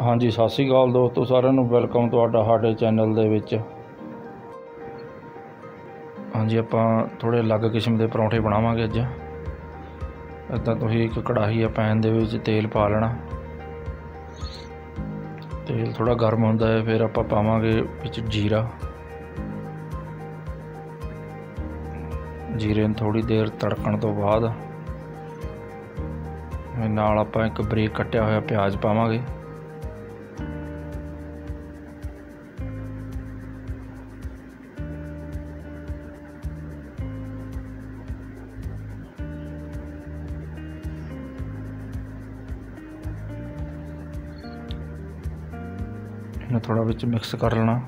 ਹਾਂਜੀ, ਸਤਿ ਸ਼੍ਰੀ ਅਕਾਲ ਦੋਸਤੋ, ਸਾਰਿਆਂ ਨੂੰ ਵੈਲਕਮ ਤੁਹਾਡਾ ਸਾਡੇ ਚੈਨਲ ਦੇ ਵਿੱਚ। ਹਾਂਜੀ, ਆਪਾਂ ਥੋੜੇ ਅਲੱਗ ਕਿਸਮ ਦੇ ਪਰੌਂਠੇ ਬਣਾਵਾਂਗੇ ਅੱਜ। ਇੱਦਾਂ ਤੁਸੀਂ ਇੱਕ ਕੜਾਹੀ ਆ ਪੈਨ ਦੇ ਵਿੱਚ ਤੇਲ ਪਾ ਲੈਣਾ। ਤੇਲ ਥੋੜਾ ਗਰਮ ਹੁੰਦਾ ਹੈ, ਫਿਰ ਆਪਾਂ ਪਾਵਾਂਗੇ ਵਿੱਚ ਜੀਰਾ। ਜੀਰੇ ਨੂੰ ਥੋੜੀ ਦੇਰ ਤੜਕਣ ਤੋਂ ਬਾਅਦ। ਨਾਲ ਆਪਾਂ ਇੱਕ ਬਰੀਕ ਕੱਟਿਆ ਹੋਇਆ ਪਿਆਜ਼ ਪਾਵਾਂਗੇ। ਇਹਨੂੰ ਥੋੜਾ ਵਿੱਚ ਮਿਕਸ ਕਰ ਲੈਣਾ।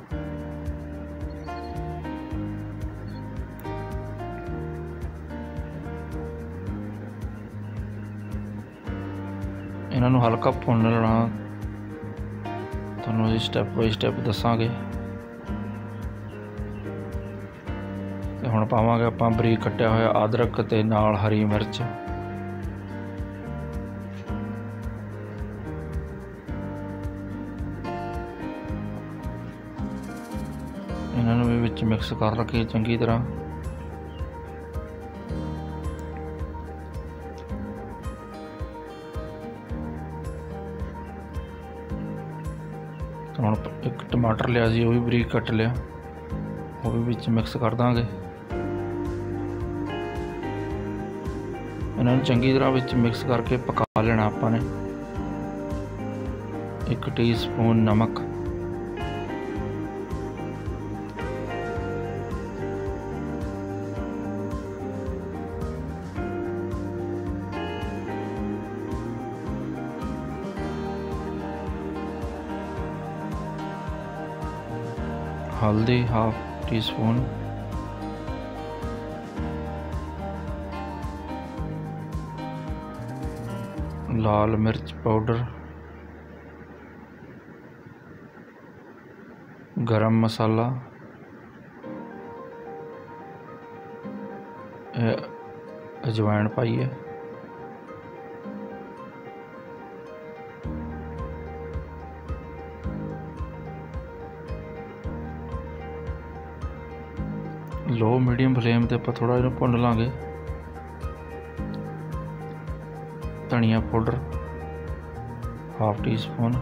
ਇਹਨਾਂ ਨੂੰ ਹਲਕਾ ਭੁੰਨ ਲੈਣਾ। ਤੁਹਾਨੂੰ ਅਸੀਂ ਸਟੈਪ ਬਾਈ ਸਟੈਪ ਦੱਸਾਂਗੇ। ਤੇ ਹੁਣ ਪਾਵਾਂਗੇ ਆਪਾਂ ਬਰੀਕ ਕੱਟਿਆ ਹੋਇਆ ਅਦਰਕ ਤੇ ਨਾਲ ਹਰੀ ਮਿਰਚ। ਵਿੱਚ ਮਿਕਸ ਕਰ ਰੱਖੀਏ ਚੰਗੀ ਤਰ੍ਹਾਂ। ਹੁਣ ਇੱਕ ਟਮਾਟਰ ਲਿਆ ਸੀ, ਉਹ ਵੀ ਬਰੀਕ ਕੱਟ ਲਿਆ। ਉਹ ਵੀ ਵਿੱਚ ਮਿਕਸ ਕਰ ਦਾਂਗੇ। ਇਹਨਾਂ ਨੂੰ ਚੰਗੀ ਤਰ੍ਹਾਂ ਵਿੱਚ ਮਿਕਸ ਕਰਕੇ ਪਕਾ ਲੈਣਾ ਆਪਾਂ ਨੇ। ਇੱਕ ਟੀਸਪੂਨ ਨਮਕ। ਹਲਦੀ ਹਾਫ ਟੀਸਪੂਨ ਲਾਲ ਮਿਰਚ ਪਾਊਡਰ ਗਰਮ ਮਸਾਲਾ। ਅਜਵਾਇਣ ਪਾਈਏ। ਲੋ ਮੀਡੀਅਮ ਫਲੇਮ ਤੇ ਆਪਾਂ ਥੋੜਾ ਇਹਨੂੰ ਭੁੰਨ ਲਾਂਗੇ। ਧਨੀਆ ਪਾਊਡਰ, ਹਾਫ ਟੀਸਪੂਨ।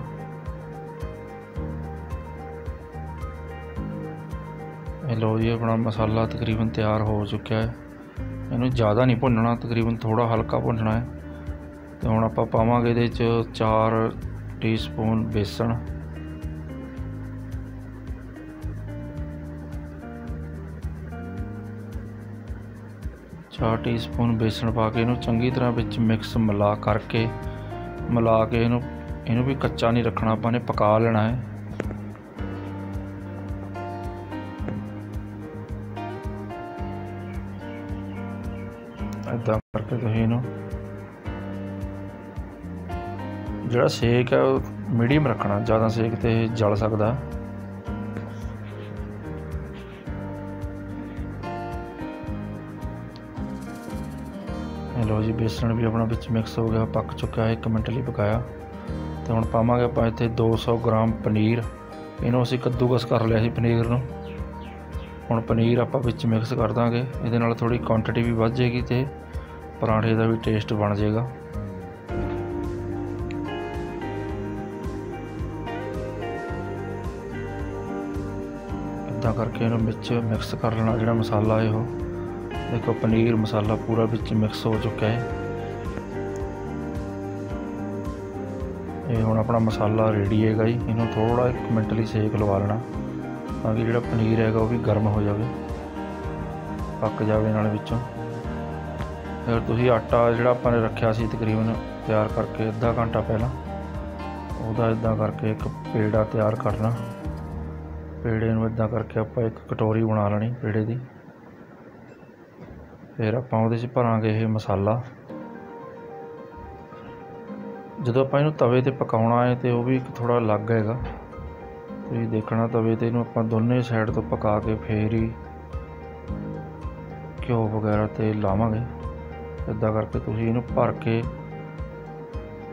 ਇਹ ਲੋ ਜੀ, ਆਪਣਾ ਮਸਾਲਾ ਤਕਰੀਬਨ ਤਿਆਰ ਹੋ ਚੁੱਕਿਆ ਹੈ। ਇਹਨੂੰ ਜ਼ਿਆਦਾ ਨਹੀਂ ਭੁੰਨਣਾ, ਤਕਰੀਬਨ ਥੋੜਾ ਹਲਕਾ ਭੁੰਨਣਾ ਹੈ। ਤੇ ਹੁਣ ਆਪਾਂ ਪਾਵਾਂਗੇ ਇਹਦੇ ਚ 4 ਟੀਸਪੂਨ ਬੇਸਣ। ਚਾਰ ਟੀਸਪੂਨ ਬੇਸਣ ਪਾ ਕੇ ਇਹਨੂੰ ਚੰਗੀ ਤਰ੍ਹਾਂ ਵਿੱਚ ਮਿਕਸ ਮਿਲਾ ਕਰਕੇ, ਮਿਲਾ ਕੇ ਇਹਨੂੰ ਇਹਨੂੰ ਵੀ ਕੱਚਾ ਨਹੀਂ ਰੱਖਣਾ, ਆਪਾਂ ਨੇ ਪਕਾ ਲੈਣਾ ਹੈ। ਇਦਾਂ ਕਰਕੇ ਤੁਸੀਂ ਇਹਨੂੰ, ਜਿਹੜਾ ਸੇਕ ਹੈ ਉਹ ਮੀਡੀਅਮ ਰੱਖਣਾ, ਜ਼ਿਆਦਾ ਸੇਕ ਤੇ ਜਲ ਸਕਦਾ। ਲੋ ਜੀ, ਬੇਸਣ ਵੀ ਆਪਣਾ ਵਿੱਚ ਮਿਕਸ ਹੋ ਗਿਆ, ਪੱਕ ਚੁੱਕਾ ਹੈ 1 ਮਿੰਟ ਲਈ ਪਕਾਇਆ। ਤੇ ਹੁਣ ਪਾਵਾਂਗੇ ਆਪਾਂ ਇੱਥੇ 200 ਗ੍ਰਾਮ ਪਨੀਰ। ਇਹਨੂੰ ਅਸੀਂ ਕੱਦੂਕਸ ਕਰ ਲਿਆ ਸੀ ਪਨੀਰ ਨੂੰ। ਹੁਣ ਪਨੀਰ ਆਪਾਂ ਵਿੱਚ ਮਿਕਸ ਕਰ ਦਾਂਗੇ। ਇਹਦੇ ਨਾਲ ਥੋੜੀ ਕੁਆਂਟੀਟੀ ਵੀ ਵੱਧ ਜਾਏਗੀ ਤੇ ਪਰਾਂਠੇ ਦਾ ਵੀ ਟੇਸਟ ਬਣ ਜਾਏਗਾ। ਇਦਾਂ ਕਰਕੇ ਇਹਨੂੰ ਵਿੱਚ ਮਿਕਸ ਕਰ ਲੈਣਾ ਜਿਹੜਾ ਮਸਾਲਾ ਹੈ ਉਹ। ਦੇਖੋ, ਪਨੀਰ ਮਸਾਲਾ ਪੂਰਾ ਵਿੱਚ ਮਿਕਸ ਹੋ ਚੁੱਕਾ ਹੈ। ਇਹ ਹੁਣ ਆਪਣਾ ਮਸਾਲਾ ਰੈਡੀ ਹੈਗਾ ਜੀ। ਇਹਨੂੰ ਥੋੜਾ 1 ਮਿੰਟ ਲਈ ਸੇਕ ਲਵਾ ਲੈਣਾ, ਤਾਂ ਕਿ ਜਿਹੜਾ ਪਨੀਰ ਹੈਗਾ ਉਹ ਵੀ ਗਰਮ ਹੋ ਜਾਵੇ, ਪੱਕ ਜਾਵੇ ਨਾਲ ਵਿੱਚੋਂ। ਫਿਰ ਤੁਸੀਂ ਆਟਾ ਜਿਹੜਾ ਆਪਾਂ ਨੇ ਰੱਖਿਆ ਸੀ ਤਕਰੀਬਨ ਤਿਆਰ ਕਰਕੇ ਅੱਧਾ ਘੰਟਾ ਪਹਿਲਾਂ, ਉਹਦਾ ਇਦਾਂ ਕਰਕੇ ਇੱਕ ਪੇੜਾ ਤਿਆਰ ਕਰਨਾ। ਪੇੜੇ ਨੂੰ ਇਦਾਂ ਕਰਕੇ ਆਪਾਂ ਇੱਕ ਕਟੋਰੀ ਬਣਾ ਲੈਣੀ ਪੇੜੇ ਦੀ। ਫਿਰ ਆਪਾਂ ਉਹਦੇ 'ਚ ਭਰਾਂਗੇ ਇਹ ਮਸਾਲਾ। ਜਦੋਂ ਆਪਾਂ ਇਹਨੂੰ ਤਵੇ ਤੇ ਪਕਾਉਣਾ ਹੈ ਤੇ ਉਹ ਵੀ ਇੱਕ ਥੋੜਾ ਅਲੱਗ ਹੈਗਾ। ਤੁਸੀਂ ਦੇਖਣਾ ਤਵੇ ਤੇ ਇਹਨੂੰ ਆਪਾਂ ਦੋਨੇ ਸਾਈਡ ਤੋਂ ਪਕਾ ਕੇ ਫੇਰ ਹੀ ਘਿਓ ਵਗੈਰਾ ਤੇ ਲਾਵਾਂਗੇ। ਇਦਾਂ ਕਰਕੇ ਤੁਸੀਂ ਇਹਨੂੰ ਭਰ ਕੇ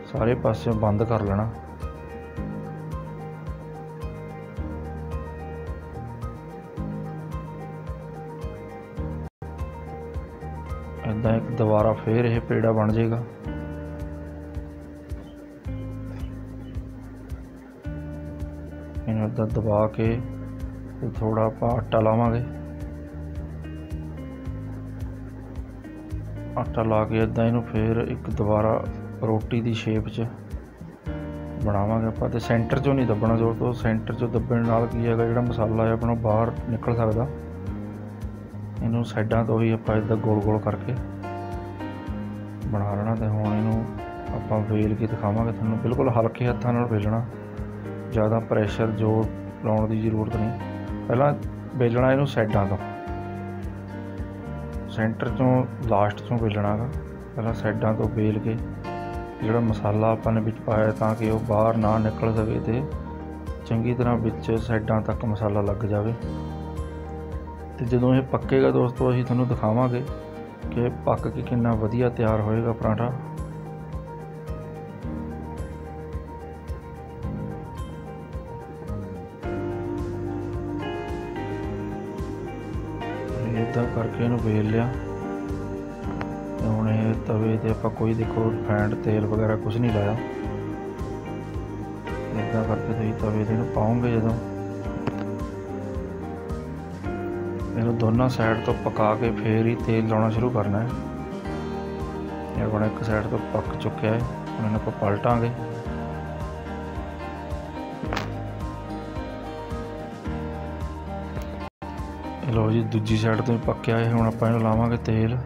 ਸਾਰੇ ਪਾਸਿਓਂ ਬੰਦ ਕਰ ਲੈਣਾ। ਇਦਾਂ ਇੱਕ ਦੁਬਾਰਾ ਫੇਰ ਇਹ ਪੇੜਾ ਬਣ ਜਾਏਗਾ। ਇਹਨੂੰ ਇਦਾਂ ਦਬਾ ਕੇ ਤੇ ਥੋੜਾ ਆਪਾਂ ਆਟਾ ਲਾਵਾਂਗੇ। ਆਟਾ ਲਾ ਕੇ ਇਦਾਂ ਇਹਨੂੰ ਫੇਰ ਇੱਕ ਦੁਬਾਰਾ ਰੋਟੀ ਦੀ ਸ਼ੇਪ 'ਚ ਬਣਾਵਾਂਗੇ ਆਪਾਂ ਤੇ ਸੈਂਟਰ 'ਚੋਂ ਨਹੀਂ ਦੱਬਣਾ ਜੋ ਤੋਂ, ਸੈਂਟਰ 'ਚੋਂ ਦੱਬਣ ਨਾਲ ਕੀ ਹੈਗਾ, ਜਿਹੜਾ ਮਸਾਲਾ ਹੈ ਆਪਣਾ ਬਾਹਰ ਨਿਕਲ ਸਕਦਾ। ਇਹਨੂੰ ਸਾਈਡਾਂ ਤੋਂ ਹੀ ਆਪਾਂ ਇਦਾਂ ਗੋਲ ਗੋਲ ਕਰਕੇ ਬਣਾ ਲੈਣਾ ਤੇ ਹੁਣ ਇਹਨੂੰ ਆਪਾਂ ਵੇਲ ਕੇ ਦਿਖਾਵਾਂਗੇ। ਤੁਹਾਨੂੰ ਬਿਲਕੁਲ ਹਲਕੇ ਹੱਥਾਂ ਨਾਲ ਵੇਲਣਾ। ਜ਼ਿਆਦਾ ਪ੍ਰੈਸ਼ਰ ਜ਼ੋਰ ਲਾਉਣ ਦੀ ਜ਼ਰੂਰਤ ਨਹੀਂ। ਪਹਿਲਾਂ ਵੇਲਣਾ ਇਹਨੂੰ ਸਾਈਡਾਂ ਤੋਂ। ਸੈਂਟਰ ਚੋਂ ਲਾਸਟ ਚੋਂ ਵੇਲਣਾਗਾ ਪਹਿਲਾਂ ਸਾਈਡਾਂ ਤੋਂ ਵੇਲ ਕੇ ਜਿਹੜਾ ਮਸਾਲਾ ਆਪਾਂ ਨੇ ਵਿੱਚ ਪਾਇਆ ਤਾਂ ਕਿ ਉਹ ਬਾਹਰ ਨਾ ਨਿਕਲ ਸਕੇ ਤੇ ਚੰਗੀ ਤਰ੍ਹਾਂ ਵਿੱਚ ਸਾਈਡਾਂ ਤੱਕ ਮਸਾਲਾ ਲੱਗ ਜਾਵੇ। ਤੇ ਜਦੋਂ ਇਹ ਪੱਕੇਗਾ ਦੋਸਤੋ, ਅਸੀਂ ਤੁਹਾਨੂੰ ਦਿਖਾਵਾਂਗੇ ਕਿ ਪੱਕ ਕੇ ਕਿੰਨਾ ਵਧੀਆ ਤਿਆਰ ਹੋਏਗਾ ਪਰਾਂਠਾ। ਇਦਾਂ ਕਰਕੇ ਇਹਨੂੰ ਵੇਲ ਲਿਆ। ਹੁਣ ਇਹ ਤਵੇ ਤੇ ਆਪਾਂ ਕੋਈ ਦੇਖੋ ਰਿਫਾਈਂਡ ਤੇਲ ਵਗੈਰਾ ਕੁਝ ਨਹੀਂ ਲਾਇਆ। ਇਦਾਂ ਕਰਕੇ ਤੁਸੀਂ ਤਵੇ ਤੇ ਇਹਨੂੰ ਪਾਉਂਗੇ ਜਦੋਂ। ਇਹਨੂੰ ਦੋਨਾਂ ਸਾਈਡ ਤੋਂ ਪਕਾ ਕੇ ਫੇਰ ਹੀ ਤੇਲ ਲਾਉਣਾ ਸ਼ੁਰੂ ਕਰਨਾ ਹੈ। ਇਹ ਆਪਣਾ ਇੱਕ ਸਾਈਡ ਤੋਂ ਪੱਕ ਚੁੱਕਿਆ ਹੈ। ਹੁਣ ਇਹਨੂੰ ਆਪਾਂ ਪਲਟਾਂਗੇ। ਲੋ ਜੀ, ਦੂਜੀ ਸਾਈਡ ਤੋਂ ਵੀ ਪੱਕਿਆ ਹੈ ਹੁਣ ਆਪਾਂ ਇਹਨੂੰ ਲਾਵਾਂਗੇ ਤੇਲ।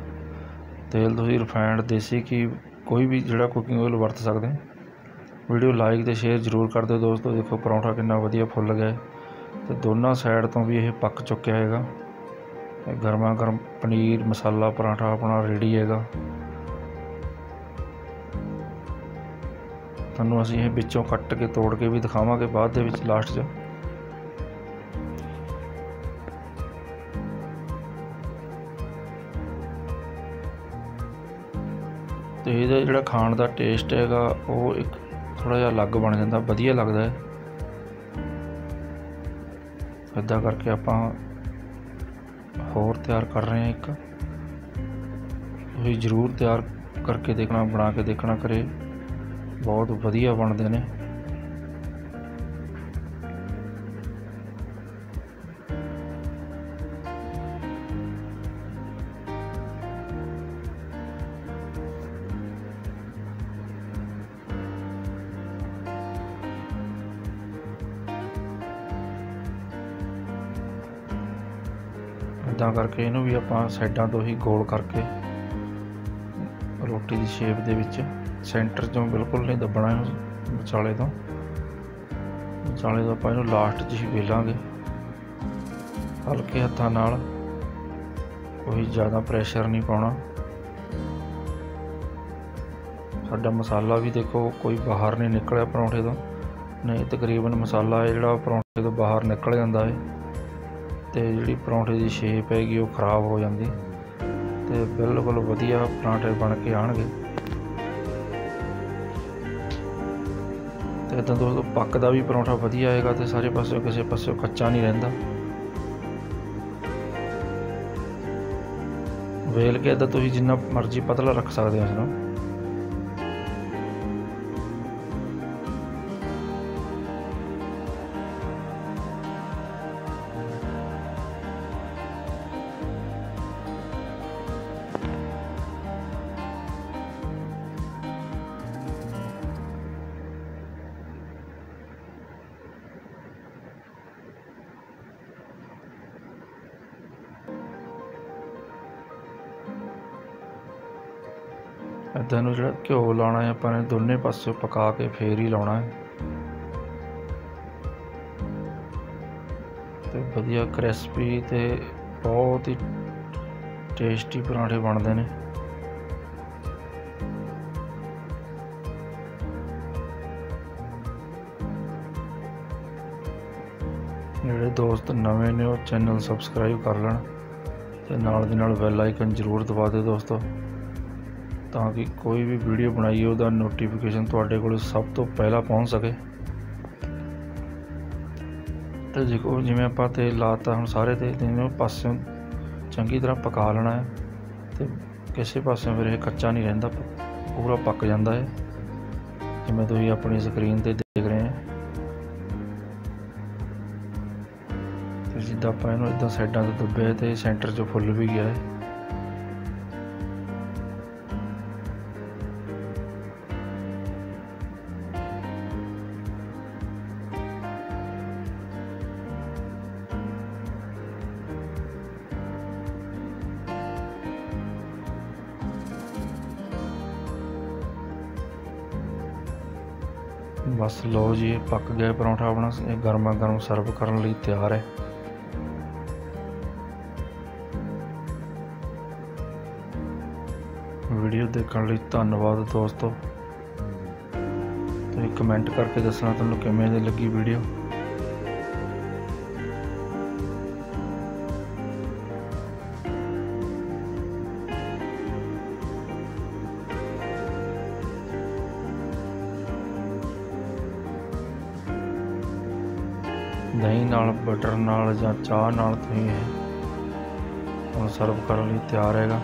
ਤੇਲ ਤੁਸੀਂ ਰਿਫਾਈਨਡ ਦੇਸੀ ਘੀ, ਕੋਈ ਵੀ ਜਿਹੜਾ ਕੁਕਿੰਗ ਆਇਲ ਵਰਤ ਸਕਦੇ ਵੀਡੀਓ ਲਾਈਕ ਤੇ ਸ਼ੇਅਰ ਜ਼ਰੂਰ ਕਰ ਦਿਓ ਦੋਸਤੋ। ਦੇਖੋ ਪਰੌਂਠਾ ਕਿੰਨਾ ਵਧੀਆ ਫੁੱਲ ਗਿਆ ਤੇ ਦੋਨਾਂ ਸਾਈਡ ਤੋਂ ਵੀ ਇਹ ਪੱਕ ਚੁੱਕਿਆ ਹੈਗਾ। ਗਰਮਾ ਗਰਮ ਪਨੀਰ, ਮਸਾਲਾ, ਪਰਾਂਠਾ ਆਪਣਾ ਰੈਡੀ ਹੈਗਾ। ਤੁਹਾਨੂੰ ਅਸੀਂ ਇਹ ਵਿੱਚੋਂ ਕੱਟ ਕੇ, ਤੋੜ ਕੇ ਵੀ ਦਿਖਾਵਾਂਗੇ ਬਾਅਦ ਦੇ ਵਿੱਚ ਲਾਸਟ 'ਚ। ਤੇ ਇਹਦਾ ਜਿਹੜਾ ਖਾਣ ਦਾ ਟੇਸਟ ਹੈਗਾ, ਉਹ ਇੱਕ ਥੋੜਾ ਜਿਹਾ ਅਲੱਗ ਬਣ ਜਾਂਦਾ, ਵਧੀਆ ਲੱਗਦਾ ਹੈ। ਇਦਾਂ ਕਰਕੇ ਆਪਾਂ ਹੋਰ ਤਿਆਰ ਕਰ ਰਹੇ ਹਾਂ ਇੱਕ। ਤੁਸੀਂ ਜ਼ਰੂਰ ਤਿਆਰ ਕਰਕੇ ਦੇਖਣਾ, ਬਣਾ ਕੇ ਦੇਖਣਾ ਕਰੇ। ਬਹੁਤ ਵਧੀਆ ਬਣਦੇ ਨੇ। ਇਦਾਂ ਕਰਕੇ ਇਹਨੂੰ ਵੀ ਆਪਾਂ ਸਾਈਡਾਂ ਤੋਂ ਹੀ ਗੋਲ ਕਰਕੇ ਰੋਟੀ ਦੀ ਸ਼ੇਪ ਦੇ ਵਿੱਚ ਸੈਂਟਰ ਚੋਂ ਬਿਲਕੁਲ ਨਹੀਂ ਦੱਬਣਾ ਇਹਨੂੰ ਵਿਚਾਲੇ ਤੋਂ। ਵਿਚਾਲੇ ਤੋਂ ਆਪਾਂ ਇਹਨੂੰ ਲਾਸਟ 'ਚ ਹੀ ਵੇਲਾਂਗੇ। ਹਲਕੇ ਹੱਥਾਂ ਨਾਲ ਕੋਈ ਜ਼ਿਆਦਾ ਪ੍ਰੈਸ਼ਰ ਨਹੀਂ ਪਾਉਣਾ। ਸਾਡਾ ਮਸਾਲਾ ਵੀ ਦੇਖੋ, ਕੋਈ ਬਾਹਰ ਨਹੀਂ ਨਿਕਲਿਆ ਪਰੌਂਠੇ ਤੋਂ। ਨਹੀਂ, ਤਕਰੀਬਨ ਮਸਾਲਾ ਹੈ ਜਿਹੜਾ ਪਰੌਂਠੇ ਤੋਂ ਬਾਹਰ ਨਿਕਲ ਜਾਂਦਾ ਹੈ। ਤੇ ਜਿਹੜੀ ਪਰੌਂਠੇ ਦੀ ਸ਼ੇਪ ਹੈਗੀ ਉਹ ਖਰਾਬ ਹੋ ਜਾਂਦੀ ਤੇ ਬਿਲਕੁਲ ਵਧੀਆ ਪਰਾਂਠੇ ਬਣ ਕੇ ਆਣਗੇ। ਤੇ ਇਦਾਂ ਦੋਸਤੋ ਪੱਕਦਾ ਵੀ ਪਰੌਂਠਾ ਵਧੀਆ ਆਏਗਾ ਤੇ ਸਾਰੇ ਪਾਸੇ ਕਿਸੇ ਪਾਸੇ ਕੱਚਾ ਨਹੀਂ ਰਹਿੰਦਾ। ਵੇਲ ਕੇ ਇਦਾਂ ਤੁਸੀਂ ਜਿੰਨਾ ਮਰਜ਼ੀ ਪਤਲਾ ਰੱਖ ਸਕਦੇ ਹੋ ਇਸਨੂੰ ਇੱਦਾਂ ਨੂੰ ਜਿਹੜਾ ਘਿਓ ਲਾਉਣਾ ਹੈ, ਆਪਾਂ ਨੇ ਦੋਨੇ ਪਾਸੇ ਪਕਾ ਕੇ ਫੇਰ ਹੀ ਲਾਉਣਾ ਹੈ। ਤੇ ਵਧੀਆ ਕ੍ਰਿਸਪੀ ਤੇ ਬਹੁਤ ਹੀ ਟੇਸਟੀ ਪਰਾਂਠੇ ਬਣਦੇ ਨੇ। ਜਿਹੜੇ ਦੋਸਤ ਨਵੇਂ ਨੇ, ਉਹ ਚੈਨਲ ਸਬਸਕ੍ਰਾਈਬ ਕਰ ਲੈਣ ਤੇ ਨਾਲ ਦੀ ਨਾਲ ਬੈਲ ਆਈਕਨ ਜ਼ਰੂਰ ਦਬਾ ਦਿਓ ਦੋਸਤੋ। ਤਾਂ ਕਿ ਕੋਈ ਵੀ ਵੀਡੀਓ ਬਣਾਈਏ ਉਹਦਾ ਨੋਟੀਫਿਕੇਸ਼ਨ ਤੁਹਾਡੇ ਕੋਲ ਸਭ ਤੋਂ ਪਹਿਲਾਂ ਪਹੁੰਚ ਸਕੇ। ਤੇ ਦੇਖੋ, ਜਿਵੇਂ ਆਪਾਂ ਤੇਲ ਲਾਤਾ ਹੁਣ ਸਾਰੇ 'ਤੇ ਦੇ ਪਾਸਿਓਂ ਚੰਗੀ ਤਰ੍ਹਾਂ ਪਕਾ ਲੈਣਾ ਹੈ। ਤੇ ਕਿਸੇ ਪਾਸੇ ਫਿਰ ਇਹ ਕੱਚਾ ਨਹੀਂ ਰਹਿੰਦਾ, ਪੂਰਾ ਪੱਕ ਜਾਂਦਾ ਹੈ। ਜਿਵੇਂ ਤੁਸੀਂ ਆਪਣੀ ਸਕਰੀਨ ਤੇ ਦੇਖ ਰਹੇ ਹੋ। ਤੇ ਜਿੱਦਾਂ ਆਪਾਂ ਇਹਨੂੰ ਇਦਾਂ ਸਾਈਡਾਂ ਤੇ ਦੱਬਿਆ ਤੇ ਸੈਂਟਰ 'ਚ ਫੁੱਲ ਵੀ ਗਿਆ ਹੈ। ਬਸ ਲਓ ਜੀ ਇਹ ਪੱਕ ਗਿਆ ਪਰੌਂਠਾ ਆਪਣਾ, ਇਹ ਗਰਮਾ ਗਰਮ ਸਰਵ ਕਰਨ ਲਈ ਤਿਆਰ ਹੈ। ਵੀਡੀਓ ਦੇਖਣ ਲਈ ਧੰਨਵਾਦ ਦੋਸਤੋ। ਤੁਸੀਂ ਕਮੈਂਟ ਕਰਕੇ ਦੱਸਣਾ ਤੁਹਾਨੂੰ ਕਿਵੇਂ ਦੀ ਲੱਗੀ ਵੀਡੀਓ। ਦਹੀਂ ਨਾਲ ਬਟਰ ਨਾਲ ਜਾਂ ਚਾਹ ਨਾਲ ਤੁਸੀਂ ਇਹ ਹੁਣ ਸਰਵ ਕਰਨ ਲਈ ਤਿਆਰ ਹੈਗਾ।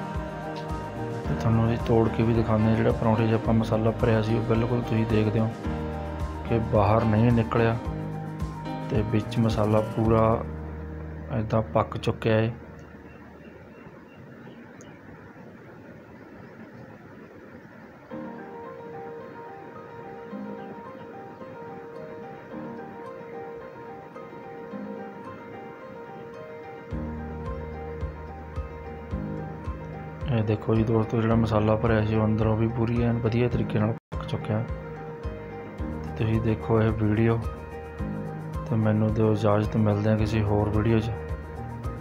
ਤੇ ਤੁਹਾਨੂੰ ਇਹ ਤੋੜ ਕੇ ਵੀ ਦਿਖਾਉਂਦੇ ਹਾਂ ਜਿਹੜਾ ਪਰੌਂਠੇ 'ਚ ਆਪਾਂ ਮਸਾਲਾ ਭਰਿਆ ਸੀ, ਉਹ ਬਿਲਕੁਲ ਤੁਸੀਂ ਦੇਖਦੇ ਹੋ ਕਿ ਬਾਹਰ ਨਹੀਂ ਨਿਕਲਿਆ ਤੇ ਵਿੱਚ ਮਸਾਲਾ ਪੂਰਾ ਇਦਾਂ ਪੱਕ ਚੁੱਕਿਆ ਹੈ ਇਹ ਦੇਖੋ ਜੀ ਦੋਸਤੋ ਜਿਹੜਾ ਮਸਾਲਾ ਭਰਿਆ ਸੀ, ਉਹ ਅੰਦਰੋਂ ਵੀ ਪੂਰੀ ਐਨ ਵਧੀਆ ਤਰੀਕੇ ਨਾਲ ਪੱਕ ਚੁੱਕਿਆ। ਤੇ ਤੁਸੀਂ ਦੇਖੋ ਇਹ ਵੀਡੀਓ, ਤੇ ਮੈਨੂੰ ਦਿਓ ਇਜਾਜ਼ਤ, ਮਿਲਦੇ ਆ ਕਿਸੇ ਹੋਰ ਵੀਡੀਓ 'ਚ।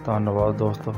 ਧੰਨਵਾਦ ਦੋਸਤੋ।